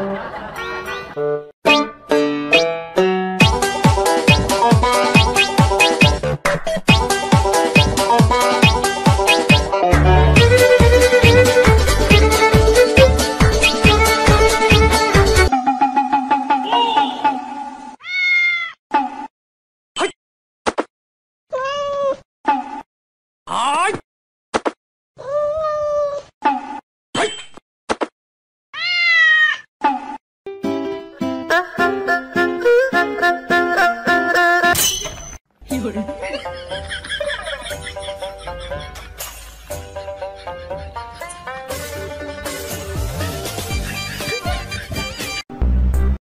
Uh... これ。